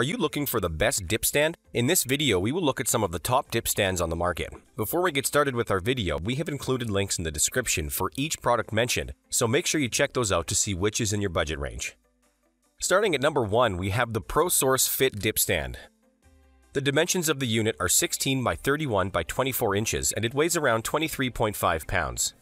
Are you looking for the best dip stand? In this video, we will look at some of the top dip stands on the market. Before we get started with our video, we have included links in the description for each product mentioned, so make sure you check those out to see which is in your budget range. Starting at number 1, we have the ProSource Fit Dip Stand. The dimensions of the unit are 16 by 31 by 24 inches and it weighs around 23.5 pounds.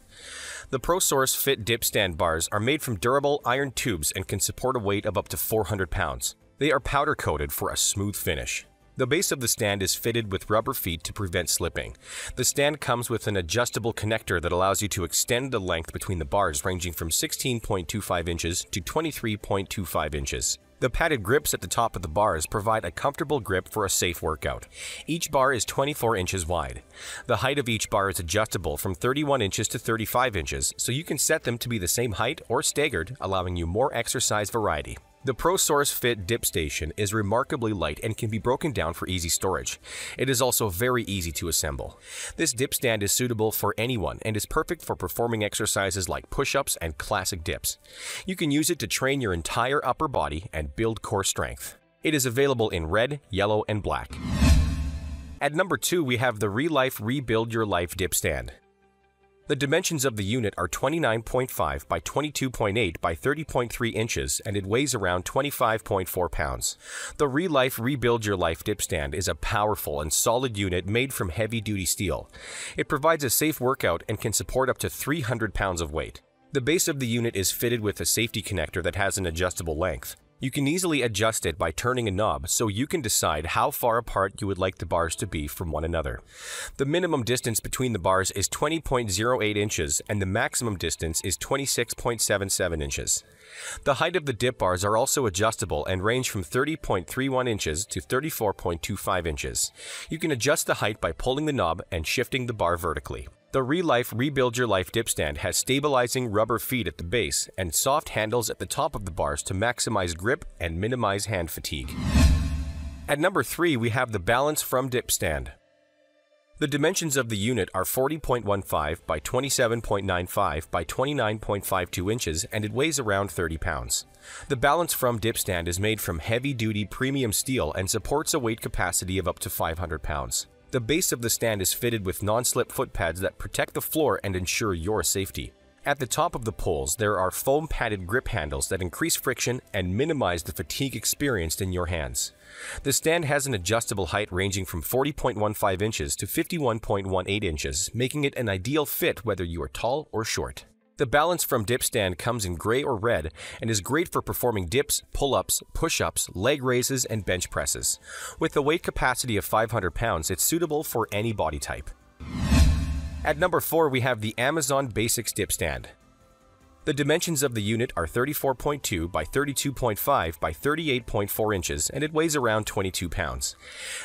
The ProSource Fit Dip Stand bars are made from durable iron tubes and can support a weight of up to 400 pounds. They are powder coated for a smooth finish. The base of the stand is fitted with rubber feet to prevent slipping. The stand comes with an adjustable connector that allows you to extend the length between the bars ranging from 16.25 inches to 23.25 inches. The padded grips at the top of the bars provide a comfortable grip for a safe workout. Each bar is 24 inches wide. The height of each bar is adjustable from 31 inches to 35 inches, so you can set them to be the same height or staggered, allowing you more exercise variety. The ProSource Fit Dip Station is remarkably light and can be broken down for easy storage. It is also very easy to assemble. This dip stand is suitable for anyone and is perfect for performing exercises like push-ups and classic dips. You can use it to train your entire upper body and build core strength. It is available in red, yellow, and black. At number 2, we have the Relife Rebuild Your Life Dip Stand. The dimensions of the unit are 29.5 by 22.8 by 30.3 inches and it weighs around 25.4 pounds. The Relife Rebuild Your Life dip stand is a powerful and solid unit made from heavy-duty steel. It provides a safe workout and can support up to 300 pounds of weight. The base of the unit is fitted with a safety connector that has an adjustable length. You can easily adjust it by turning a knob so you can decide how far apart you would like the bars to be from one another. The minimum distance between the bars is 20.08 inches and the maximum distance is 26.77 inches. The height of the dip bars are also adjustable and range from 30.31 inches to 34.25 inches. You can adjust the height by pulling the knob and shifting the bar vertically. The Relife Rebuild Your Life dip stand has stabilizing rubber feet at the base and soft handles at the top of the bars to maximize grip and minimize hand fatigue. At number 3, we have the Balance From Dip Stand. The dimensions of the unit are 40.15 by 27.95 by 29.52 inches and it weighs around 30 pounds. The Balance From dip stand is made from heavy-duty premium steel and supports a weight capacity of up to 500 pounds. The base of the stand is fitted with non-slip foot pads that protect the floor and ensure your safety. At the top of the poles, there are foam padded grip handles that increase friction and minimize the fatigue experienced in your hands. The stand has an adjustable height ranging from 40.15 inches to 51.18 inches, making it an ideal fit whether you are tall or short. The balance from dip stand comes in gray or red and is great for performing dips, pull-ups, push-ups, leg raises, and bench presses. With a weight capacity of 500 pounds, it's suitable for any body type. At number 4, we have the Amazon Basics Dip Stand. The dimensions of the unit are 34.2 by 32.5 by 38.4 inches and it weighs around 22 pounds.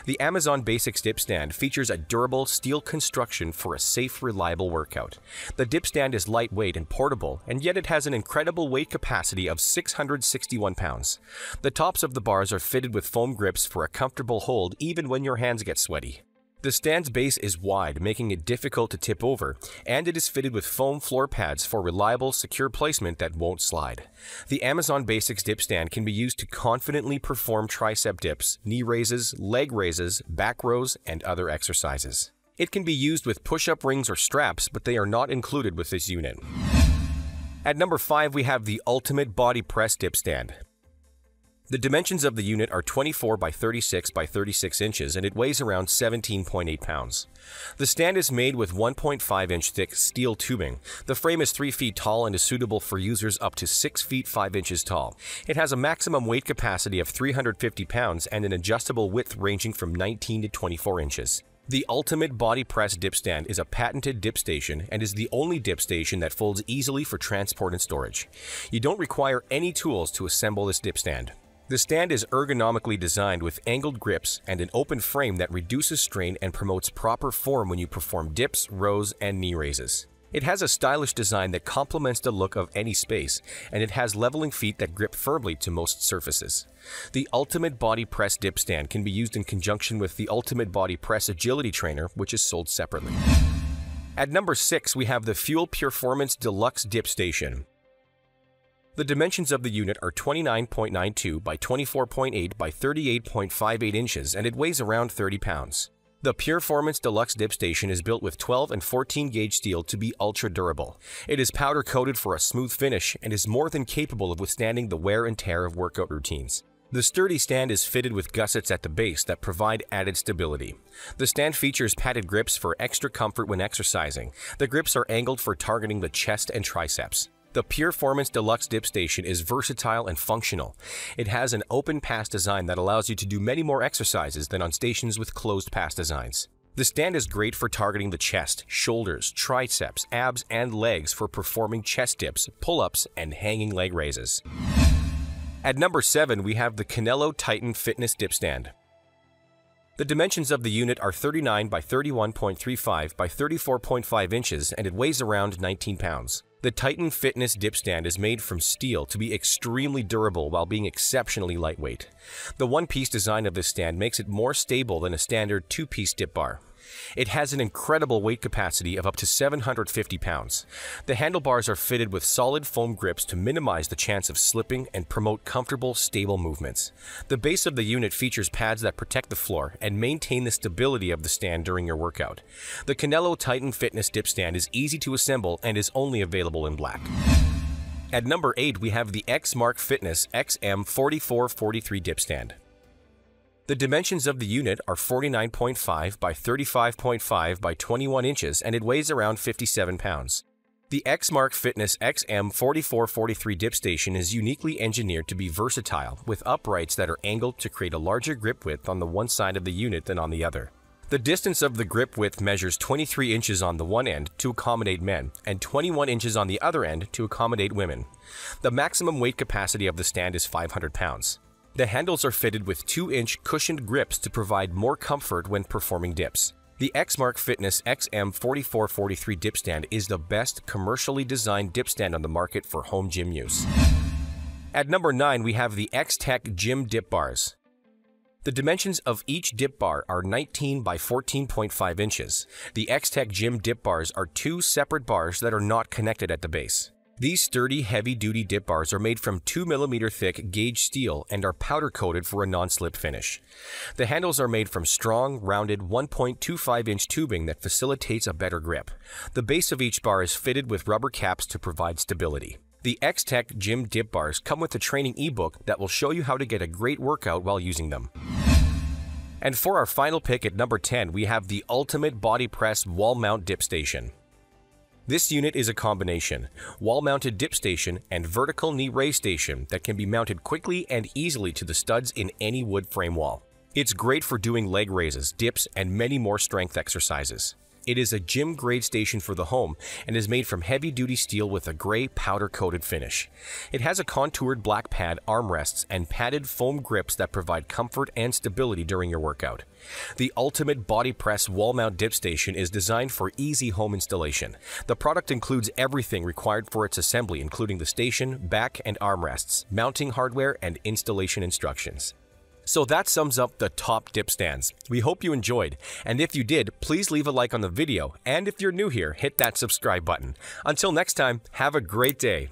The Amazon Basics dip stand features a durable steel construction for a safe, reliable workout. The dip stand is lightweight and portable, and yet it has an incredible weight capacity of 661 pounds. The tops of the bars are fitted with foam grips for a comfortable hold even when your hands get sweaty. The stand's base is wide, making it difficult to tip over, and it is fitted with foam floor pads for reliable, secure placement that won't slide. The Amazon Basics dip stand can be used to confidently perform tricep dips, knee raises, leg raises, back rows, and other exercises. It can be used with push-up rings or straps, but they are not included with this unit. At number 5, we have the Ultimate Body Press Dip Stand. The dimensions of the unit are 24 by 36 by 36 inches and it weighs around 17.8 pounds. The stand is made with 1.5 inch thick steel tubing. The frame is 3 feet tall and is suitable for users up to 6 feet 5 inches tall. It has a maximum weight capacity of 350 pounds and an adjustable width ranging from 19 to 24 inches. The Ultimate Body Press Dip Stand is a patented dip station and is the only dip station that folds easily for transport and storage. You don't require any tools to assemble this dip stand. The stand is ergonomically designed with angled grips and an open frame that reduces strain and promotes proper form when you perform dips, rows, and knee raises. It has a stylish design that complements the look of any space, and it has leveling feet that grip firmly to most surfaces. The Ultimate Body Press Dip Stand can be used in conjunction with the Ultimate Body Press Agility Trainer, which is sold separately. At number 6, we have the Fuel Pureformance Deluxe Dip Station. The dimensions of the unit are 29.92 by 24.8 by 38.58 inches and it weighs around 30 pounds. The Pureformance Deluxe Dip Station is built with 12 and 14 gauge steel to be ultra durable. It is powder coated for a smooth finish and is more than capable of withstanding the wear and tear of workout routines. The sturdy stand is fitted with gussets at the base that provide added stability. The stand features padded grips for extra comfort when exercising. The grips are angled for targeting the chest and triceps. The Pureformance Deluxe Dip Station is versatile and functional. It has an open pass design that allows you to do many more exercises than on stations with closed pass designs. The stand is great for targeting the chest, shoulders, triceps, abs, and legs for performing chest dips, pull-ups, and hanging leg raises. At number 7, we have the Canelo Titan Fitness Dip Stand. The dimensions of the unit are 39 by 31.35 by 34.5 inches and it weighs around 19 pounds. The Titan Fitness dip stand is made from steel to be extremely durable while being exceptionally lightweight. The one-piece design of this stand makes it more stable than a standard two-piece dip bar. It has an incredible weight capacity of up to 750 pounds. The handlebars are fitted with solid foam grips to minimize the chance of slipping and promote comfortable, stable movements. The base of the unit features pads that protect the floor and maintain the stability of the stand during your workout. The Canelo Titan Fitness Dip Stand is easy to assemble and is only available in black. At number 8, we have the X-Mark Fitness XM4443 Dip Stand. The dimensions of the unit are 49.5 by 35.5 by 21 inches and it weighs around 57 pounds. The X-Mark Fitness XM4443 dip station is uniquely engineered to be versatile with uprights that are angled to create a larger grip width on the one side of the unit than on the other. The distance of the grip width measures 23 inches on the one end to accommodate men and 21 inches on the other end to accommodate women. The maximum weight capacity of the stand is 500 pounds. The handles are fitted with 2-inch cushioned grips to provide more comfort when performing dips. The X-Mark Fitness XM4443 dip stand is the best commercially designed dip stand on the market for home gym use. At number 9, we have the X-Tech Gym Dip Bars. The dimensions of each dip bar are 19 by 14.5 inches. The X-Tech Gym Dip Bars are two separate bars that are not connected at the base. These sturdy, heavy-duty dip bars are made from 2mm thick gauge steel and are powder-coated for a non-slip finish. The handles are made from strong, rounded 1.25-inch tubing that facilitates a better grip. The base of each bar is fitted with rubber caps to provide stability. The X-Tech Gym Dip Bars come with a training ebook that will show you how to get a great workout while using them. And for our final pick at number 10, we have the Ultimate Body Press Wall Mount Dip Station. This unit is a combination, wall-mounted dip station and vertical knee raise station that can be mounted quickly and easily to the studs in any wood frame wall. It's great for doing leg raises, dips, and many more strength exercises. It is a gym grade station for the home and is made from heavy duty steel with a gray powder coated finish. It has a contoured black pad armrests and padded foam grips that provide comfort and stability during your workout. The ultimate body press wall mount dip station is designed for easy home installation. The product includes everything required for its assembly including the station, back and armrests, mounting hardware, and installation instructions. So that sums up the top dip stands. We hope you enjoyed, and if you did, please leave a like on the video, and if you're new here, hit that subscribe button. Until next time, have a great day.